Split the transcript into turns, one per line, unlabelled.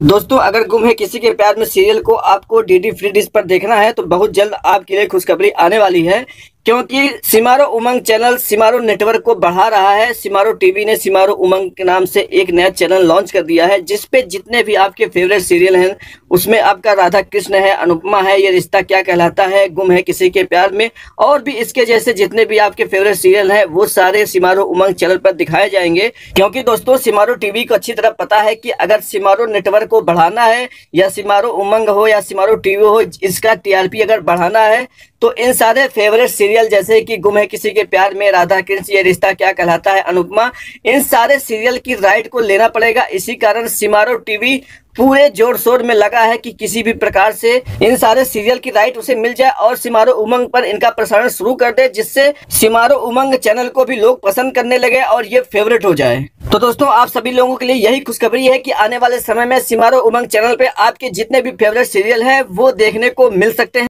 दोस्तों, अगर गुम है किसी के प्यार में सीरियल को आपको डीडी फ्री डिश पर देखना है तो बहुत जल्द आपके लिए खुशखबरी आने वाली है। क्योंकि सिमारो उमंग चैनल सिमारो नेटवर्क को बढ़ा रहा है। सिमारो टीवी ने सिमारो उमंग के नाम से एक नया चैनल लॉन्च कर दिया है, जिसपे जितने भी आपके फेवरेट सीरियल हैं, उसमें आपका राधा कृष्ण है, अनुपमा है, ये रिश्ता क्या कहलाता है, गुम है किसी के प्यार में, और भी इसके जैसे जितने भी आपके फेवरेट सीरियल हैं, वो सारे सिमारो उमंग चैनल पर दिखाए जाएँगे। क्योंकि दोस्तों, सिमारो टीवी को अच्छी तरह पता है कि अगर सिमारो नेटवर्क को बढ़ाना है, या सिमारो उमंग हो, या सिमारो टीवी हो, इसका टीआरपी अगर बढ़ाना है तो इन सारे फेवरेट सीरियल जैसे कि गुम है किसी के प्यार में, राधा कृष्ण ये रिश्ता क्या कहलाता है, अनुपमा, इन सारे सीरियल की राइट को लेना पड़ेगा। इसी कारण सिमारो टीवी पूरे ज़ोर शोर में लगा है कि किसी भी प्रकार से इन सारे सीरियल की राइट उसे मिल जाए और सिमारो उमंग पर इनका प्रसारण शुरू कर दे, जिससे सिमारो उमंग चैनल को भी लोग पसंद करने लगे और ये फेवरेट हो जाए। तो दोस्तों, आप सभी लोगों के लिए यही खुशखबरी है कि आने वाले समय में सिमारो उमंग चैनल पे आपके जितने भी फेवरेट सीरियल हैं, वो देखने को मिल सकते हैं।